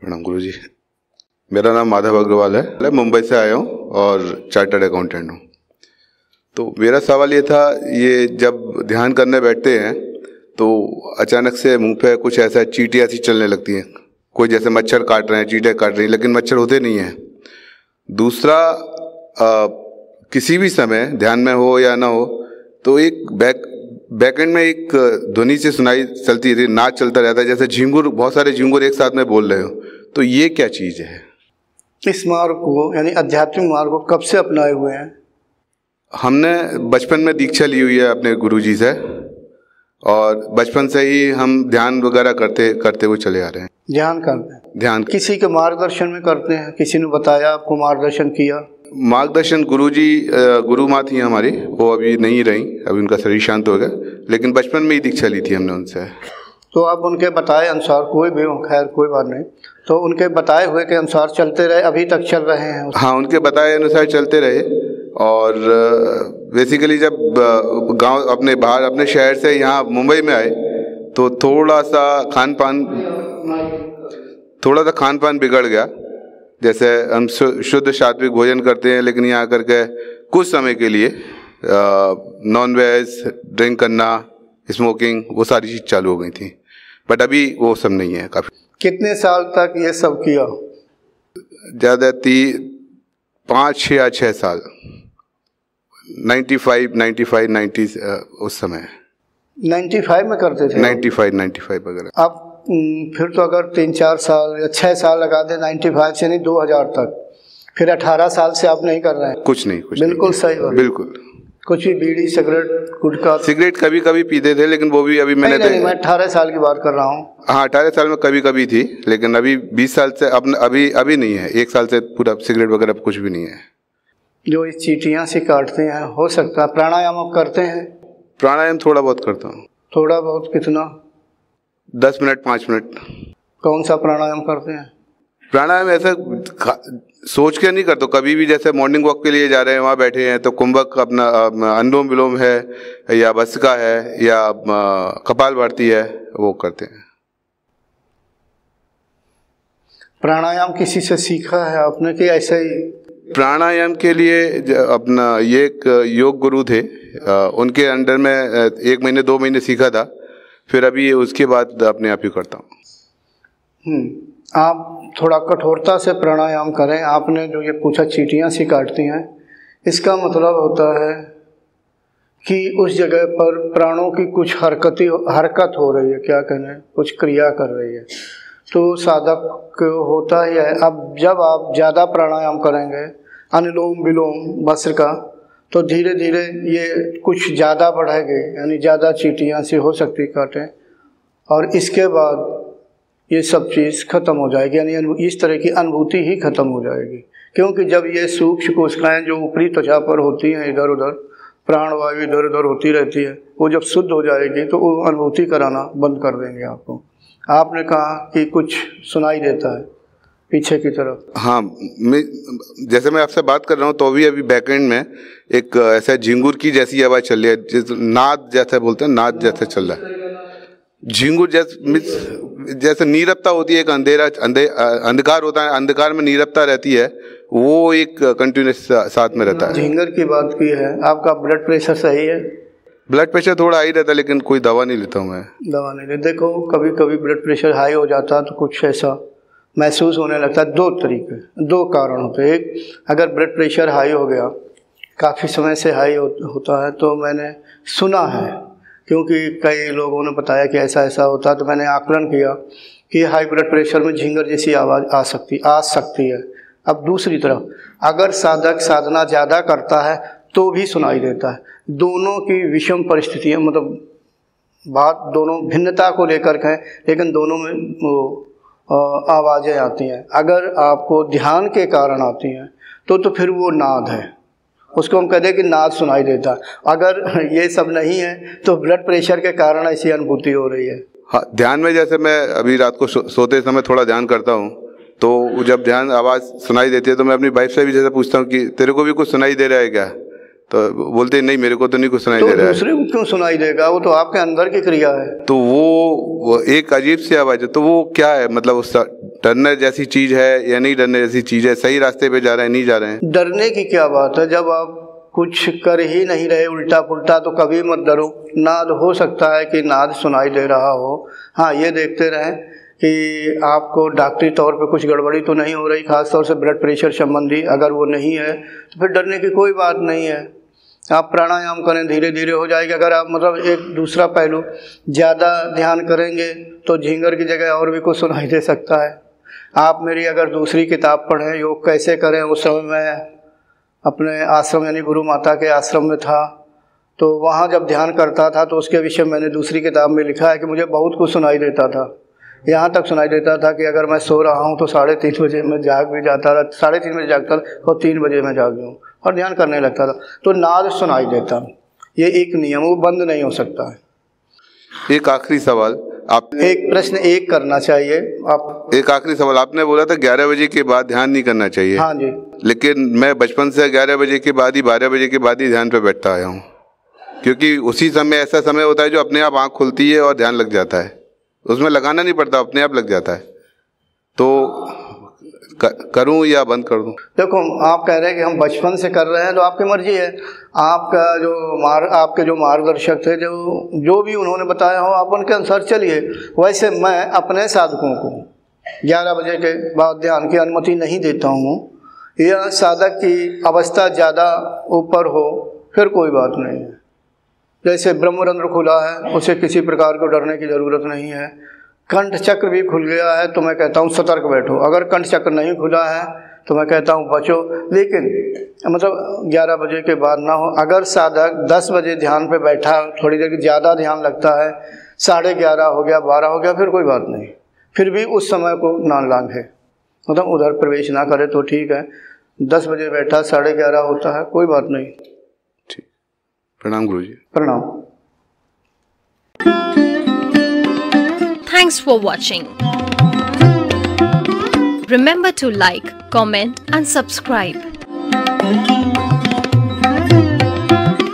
प्रणाम गुरु जी मेरा नाम माधव अग्रवाल है। मैं मुंबई से आया हूँ और चार्टर्ड अकाउंटेंट हूँ। तो मेरा सवाल ये था, ये जब ध्यान करने बैठते हैं तो अचानक से मुँह पे कुछ ऐसा चीटियाँ सी चलने लगती हैं। कोई जैसे मच्छर काट रहे हैं चीटें काट रही हैं लेकिन मच्छर होते नहीं हैं। दूसरा आ, किसी भी समय ध्यान में हो या ना हो तो एक बैक बैकएंड में एक ध्वनि से सुनाई चलती थी नाच चलता रहता है जैसे झिंगुर बहुत सारे झिंगुर एक साथ में बोल रहे हो तो ये क्या चीज़ है? इस मार्ग को यानी आध्यात्मिक मार्ग को कब से अपनाए हुए हैं? हमने बचपन में दीक्षा ली हुई है अपने गुरुजी से। और बचपन से ही हम ध्यान वगैरह करते करते हुए चले आ रहे हैं। ध्यान करते हैं। ध्यान किसी के मार्गदर्शन में करते हैं? किसी ने बताया आपको मार्गदर्शन किया? मार्गदर्शन गुरुजी अ, गुरु माँ थी हमारी वो अभी नहीं रही अभी उनका शरीर शांत हो गया लेकिन बचपन में ही दीक्षा ली थी हमने उनसे। तो आप उनके बताए अनुसार कोई भी हो खैर कोई बात नहीं। तो उनके बताए हुए के अनुसार चलते रहे अभी तक चल रहे हैं हाँ उनके बताए अनुसार चलते रहे और बेसिकली जब गाँव अपने बाहर अपने शहर से यहाँ मुंबई में आए तो थोड़ा सा खान पान थोड़ा सा खान पान बिगड़ गया। जैसे हम शुद्ध सात्विक भोजन करते हैं लेकिन यहाँ करके कुछ समय के लिए नॉन वेज ड्रिंक करना स्मोकिंग वो सारी चीज़ चालू हो गई थी। बट अभी वो सब नहीं है काफ़ी। कितने साल तक ये सब किया? ज़्यादा ती पाँच छः या छः साल। Ninety five ninety five ninety उस समय। 95 में करते थे? नाइन्टी फाइव नाइन्टी फाइव वगैरह। अब फिर तो अगर तीन चार साल या छः साल लगा दें 95 से नहीं 2000 तक। फिर 18 साल से आप नहीं कर रहे हैं। कुछ नहीं कुछ बिल्कुल नहीं। सही बात। बिल्कुल। कुछ भी बीड़ी सिगरेट गुटखा। सिगरेट कभी कभी पीते थे लेकिन वो भी अभी मैंने नहीं नहीं मैं अठारह साल की बात कर रहा हूँ। हाँ अठारह साल में कभी कभी थी लेकिन अभी बीस साल से अब अभी अभी नहीं है। एक साल से पूरा सिगरेट वगैरह कुछ भी नहीं है। जो इस चीटियाँ से काटते हैं हो सकता है प्राणायाम आप करते हैं। प्राणायाम थोड़ा बहुत करता हूँ। थोड़ा बहुत कितना? दस मिनट पाँच मिनट। कौन सा प्राणायाम करते हैं? प्राणायाम ऐसा सोच के नहीं करता। कभी भी जैसे मॉर्निंग वॉक के लिए जा रहे हैं वहाँ बैठे हैं तो कुंभक अपना अनुलोम विलोम है या भस्का है या कपाल भारती है वो करते हैं। प्राणायाम किसी से सीखा है आपने कि ऐसे ही प्राणायाम के लिए अपना ये एक योग गुरु थे। उनके अंडर में एक महीने दो महीने सीखा था। फिर अभी उसके बाद अपने आप ही करता हूँ। हम्म, आप थोड़ा कठोरता से प्राणायाम करें। आपने जो ये पूछा चीटियाँ सी काटती हैं इसका मतलब होता है कि उस जगह पर प्राणों की कुछ हरकती हरकत हो रही है क्या कहने कुछ क्रिया कर रही है। तो साधक होता ही है। अब जब आप ज़्यादा प्राणायाम करेंगे, अनुलोम विलोम वस्त्र का तो धीरे धीरे ये कुछ ज़्यादा बढ़ेगी, यानी ज़्यादा चीटियाँ सी हो सकती काटें, और इसके बाद ये सब चीज़ खत्म हो जाएगी, यानी इस तरह की अनुभूति ही खत्म हो जाएगी। क्योंकि जब ये सूक्ष्म कोशिकाएँ जो ऊपरी त्वचा पर होती हैं इधर उधर प्राणवायु इधर उधर होती रहती है, वो जब शुद्ध हो जाएगी तो वो अनुभूति कराना बंद कर देंगे आपको। आपने कहा कि कुछ सुनाई देता है पीछे की तरफ़। हाँ मैं जैसे मैं आपसे बात कर रहा हूँ तो भी अभी बैकएंड में एक ऐसा झिंगुर की जैसी आवाज़ चल रही है जिस नाद जैसा बोलते हैं नाद जैसा चल रहा है। झिंगुर जैसे जैसे नीरवता होती है एक अंधेरा अंधे अंधकार होता है अंधकार में नीरवता रहती है वो एक कंटिन्यूस साथ में रहता है। झींगर की बात की है आपका ब्लड प्रेशर सही है? ब्लड प्रेशर थोड़ा हाई रहता है लेकिन कोई दवा नहीं लेता हूँ मैं। दवा नहीं लेता। देखो कभी कभी ब्लड प्रेशर हाई हो जाता है तो कुछ ऐसा महसूस होने लगता। है दो तरीके दो कारण होते। एक अगर ब्लड प्रेशर हाई हो गया काफ़ी समय से हाई हो, होता है तो मैंने सुना है। क्योंकि कई लोगों ने बताया कि ऐसा ऐसा होता है तो मैंने आकलन किया कि हाई ब्लड प्रेशर में झिंगर जैसी आवाज़ आ सकती आ सकती है। अब दूसरी तरफ़ अगर साधक साधना ज़्यादा करता है तो भी सुनाई देता है। दोनों की विषम परिस्थितियाँ मतलब बात दोनों भिन्नता को लेकर के लेकिन दोनों में वो आवाज़ें आती हैं। अगर आपको ध्यान के कारण आती हैं तो तो फिर वो नाद है। उसको हम कहते हैं कि नाद सुनाई देता अगर ये सब नहीं है तो ब्लड प्रेशर के कारण ऐसी अनुभूति हो रही है। हाँ ध्यान में जैसे मैं अभी रात को सोते समय थोड़ा ध्यान करता हूँ तो जब ध्यान आवाज़ सुनाई देती है तो मैं अपनी वाइफ से भी जैसे पूछता हूँ कि, तेरे को भी कुछ सुनाई दे रहा है क्या? तो बोलते नहीं मेरे को तो नहीं कुछ सुनाई तो दे रहा है। दूसरे को क्यों सुनाई देगा? वो तो आपके अंदर की क्रिया है। तो वो, वो एक अजीब सी आवाज़ है। तो वो क्या है? मतलब उस डरने जैसी चीज़ है या नहीं डरने जैसी चीज़ है? सही रास्ते पे जा रहे हैं नहीं जा रहे हैं? डरने की क्या बात है? जब आप कुछ कर ही नहीं रहे उल्टा पुल्टा तो कभी मत डरो। नाद हो सकता है कि नाद सुनाई दे रहा हो। हाँ ये देखते रहें। कि आपको डॉक्टरी तौर पे कुछ गड़बड़ी तो नहीं हो रही खास तौर से ब्लड प्रेशर संबंधी, अगर वो नहीं है तो फिर डरने की कोई बात नहीं है। आप प्राणायाम करें धीरे धीरे हो जाएगा। अगर आप मतलब एक दूसरा पहलू, ज़्यादा ध्यान करेंगे तो झींगर की जगह और भी कुछ सुनाई दे सकता है। आप मेरी अगर दूसरी किताब पढ़ें, योग कैसे करें, उस समय मैं अपने आश्रम, यानी गुरु माता के आश्रम में था तो वहाँ जब ध्यान करता था तो उसके विषय मैंने दूसरी किताब में लिखा है कि मुझे बहुत कुछ सुनाई देता था। यहाँ तक सुनाई देता था कि अगर मैं सो रहा हूँ तो साढ़े तीन बजे मैं जाग भी जाता था साढ़े तीन बजे जागता था और तीन बजे मैं जाग हूँ और ध्यान करने लगता था। तो नाद सुनाई देता। ये एक नियम वो बंद नहीं हो सकता। है एक आखिरी सवाल आप एक प्रश्न एक करना चाहिए। आप एक आखिरी सवाल आपने बोला था ग्यारह बजे के बाद ध्यान नहीं करना चाहिए। हाँ जी। लेकिन मैं बचपन से ग्यारह बजे के बाद ही बारह बजे के बाद ही ध्यान पे बैठता आया हूँ। क्योंकि उसी समय ऐसा समय होता है जो अपने आप आँख खुलती है और ध्यान लग जाता है। उसमें लगाना नहीं पड़ता, अपने आप लग जाता है। तो करूँ या बंद कर दूँ? देखो, आप कह रहे हैं कि हम बचपन से कर रहे हैं तो आपकी मर्ज़ी है। आपका जो मार, आपके जो मार्गदर्शक थे, जो जो भी उन्होंने बताया हो, आप उनके अनुसार चलिए। वैसे मैं अपने साधकों को ग्यारह बजे के बाद ध्यान की अनुमति नहीं देता हूँ। या साधक की अवस्था ज़्यादा ऊपर हो, फिर कोई बात नहीं है। जैसे ब्रह्मरंध्र खुला है, उसे किसी प्रकार को डरने की ज़रूरत नहीं है। कंठ चक्र भी खुल गया है तो मैं कहता हूँ, सतर्क बैठो। अगर कंठ चक्र नहीं खुला है तो मैं कहता हूँ, बचो। लेकिन मतलब 11 बजे के बाद ना हो। अगर साधक 10 बजे ध्यान पे बैठा, थोड़ी देर ज़्यादा ध्यान लगता है, साढ़े ग्यारह हो गया, बारह हो गया, फिर कोई बात नहीं। फिर भी उस समय को ना लांघे। मतलब उधर प्रवेश ना करे तो ठीक है। दस बजे बैठा, साढ़े ग्यारह होता है, कोई बात नहीं। प्रणाम गुरु जी प्रणाम Thanks for watching. Remember to like, comment and subscribe.